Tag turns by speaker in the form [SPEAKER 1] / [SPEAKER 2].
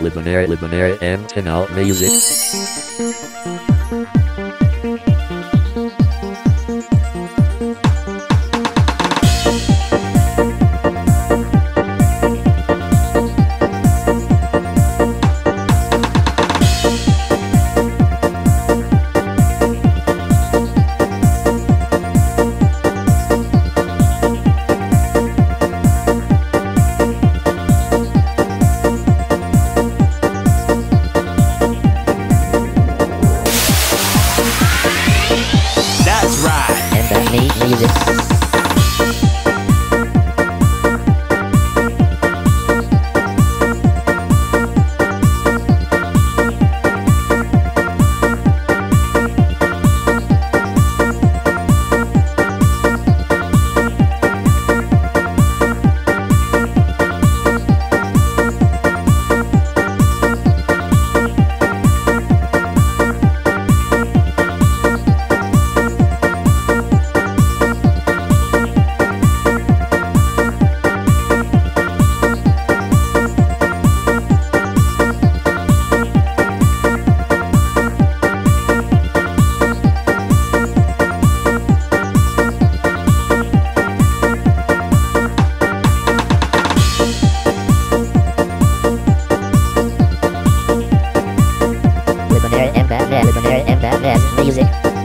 [SPEAKER 1] Libonaire Libonaire M Canal Music
[SPEAKER 2] use it. Canada, where and that music.